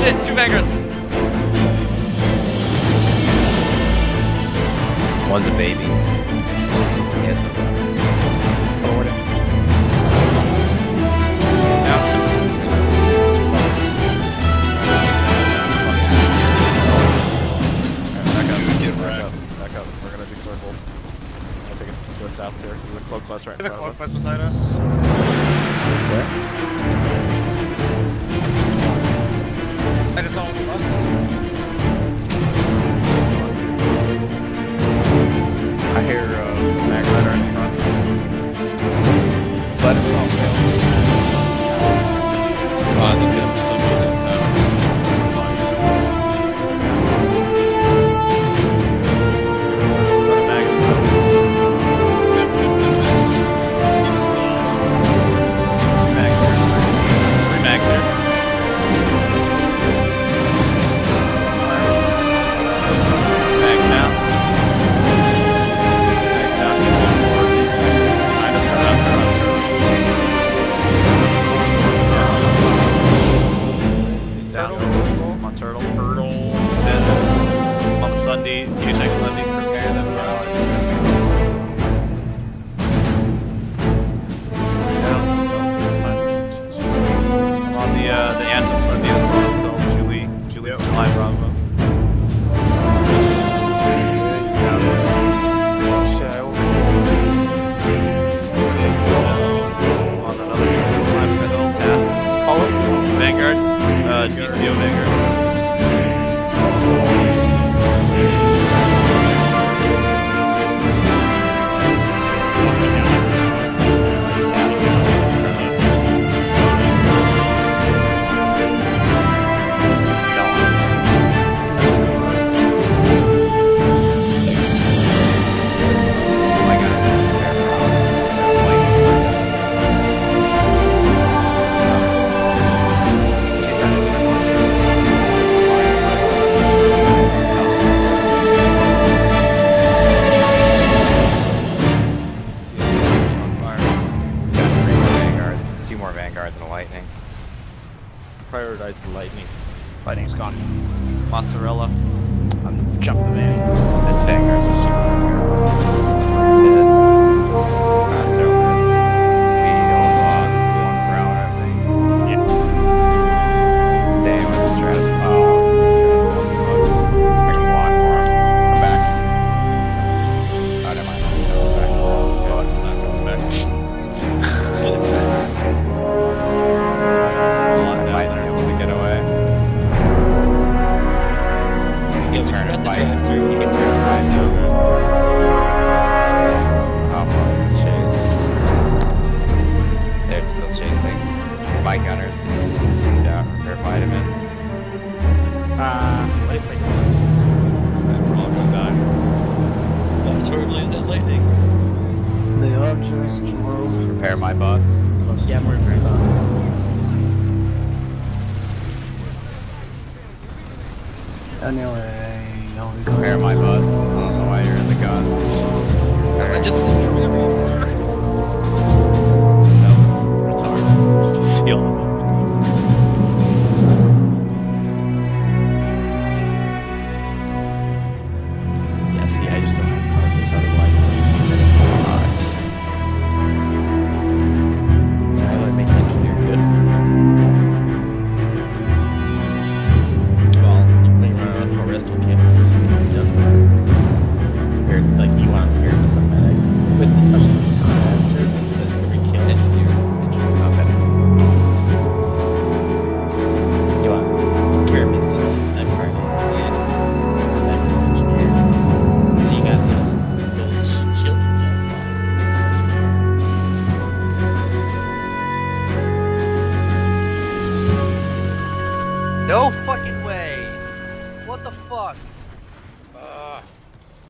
shit, two vagrants. One's a baby. Yes. Forward. Circled. I'll take us go south here. There's a cloak bus right in front of us. Cloak bus beside us. Where? Sunday, you next Sunday prepare them On the, uh, the Anthem Sunday vanguards and a lightning. Prioritize the lightning. Lightning's gone. Mozzarella. I'm jumping in. This vanguard's a super Uh, what if I... That rock will die. That's horribly is that lightning. They are just drove... Repair my bus. Yeah, I'm repairing bus. Anyway, I'll repair my bus. I don't know why you're in the guns. I just спасибо.